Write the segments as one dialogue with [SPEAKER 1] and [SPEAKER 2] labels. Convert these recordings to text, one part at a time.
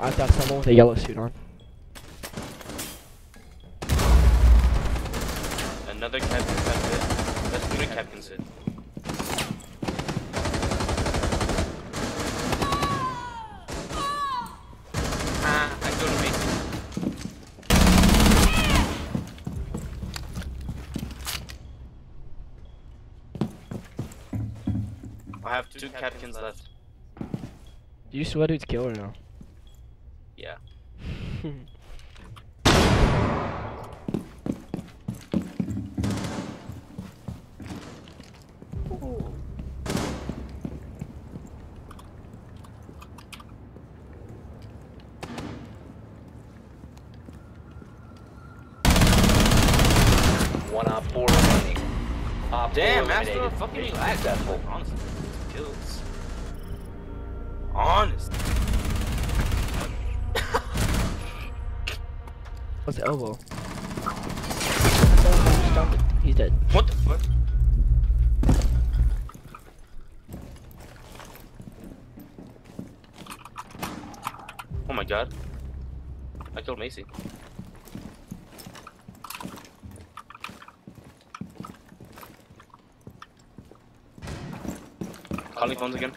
[SPEAKER 1] I've got someone with a yellow suit on.
[SPEAKER 2] Another captain got hit. That's three captains hit. Ah, I killed me. I have two captains left.
[SPEAKER 1] Do you swear who's kill or no?
[SPEAKER 2] Yeah.
[SPEAKER 3] One op four remaining. Op
[SPEAKER 2] Damn, Master,
[SPEAKER 3] eliminated.
[SPEAKER 2] fucking relax.
[SPEAKER 3] successful.
[SPEAKER 2] Honestly, kills. Honest.
[SPEAKER 1] What's elbow? He's dead.
[SPEAKER 2] What the fuck? Oh my god. I killed Macie. Calling phones again.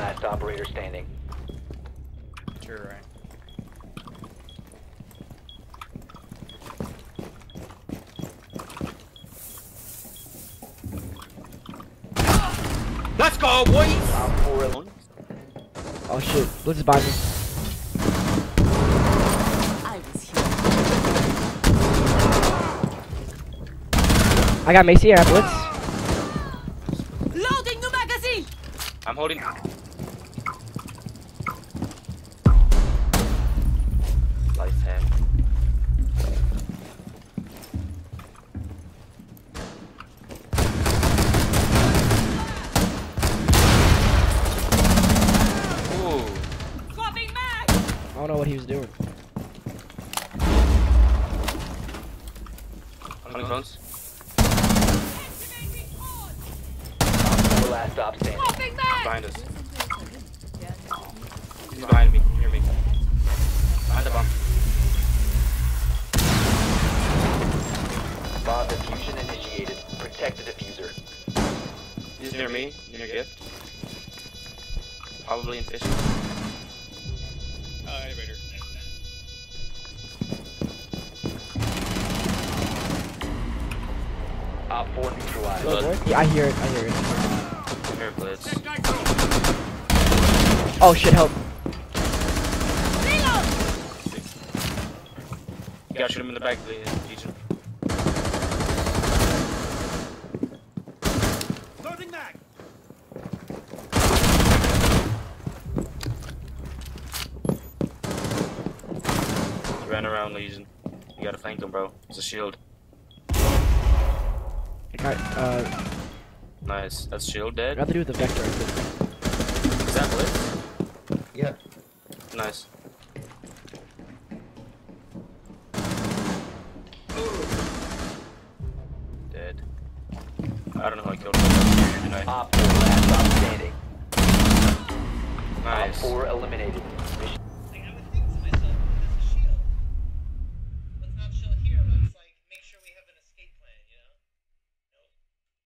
[SPEAKER 3] last operator standing.
[SPEAKER 2] Sure, right. Let's go, boys!
[SPEAKER 3] Op
[SPEAKER 1] Oh shit, Blitz is by me.
[SPEAKER 4] I was here.
[SPEAKER 1] I got Macie, I got Blitz.
[SPEAKER 4] Loading new magazine!
[SPEAKER 2] I'm holding.
[SPEAKER 1] Don't know what he was doing.
[SPEAKER 2] Calling phones.
[SPEAKER 3] Four last stop standing.
[SPEAKER 2] Behind us. He's behind me. Hear me. Behind the bomb.
[SPEAKER 3] Bomb diffusion initiated. Protect the diffuser.
[SPEAKER 2] He's near me. Near gift. Probably in fishing.
[SPEAKER 3] Op four neutralized.
[SPEAKER 2] Look.
[SPEAKER 1] What? Yeah, I hear it, I hear it.
[SPEAKER 2] Here, Blitz.
[SPEAKER 1] Oh shit, help.
[SPEAKER 4] Reload!
[SPEAKER 2] You gotta shoot him in the back, please, Legion.
[SPEAKER 5] Loading mag.
[SPEAKER 2] Ran around, Legion. You gotta flank him, bro. It's a shield.
[SPEAKER 1] I got, uh,
[SPEAKER 2] Nice. That's shield
[SPEAKER 1] I'd
[SPEAKER 2] dead.
[SPEAKER 1] do with the vector. I think.
[SPEAKER 2] Is that Blitz?
[SPEAKER 6] Yeah.
[SPEAKER 2] Nice. Dead. I don't know how I killed him. Good.
[SPEAKER 3] Op four last stop standing. Op
[SPEAKER 2] Nice.
[SPEAKER 3] four eliminated. Mission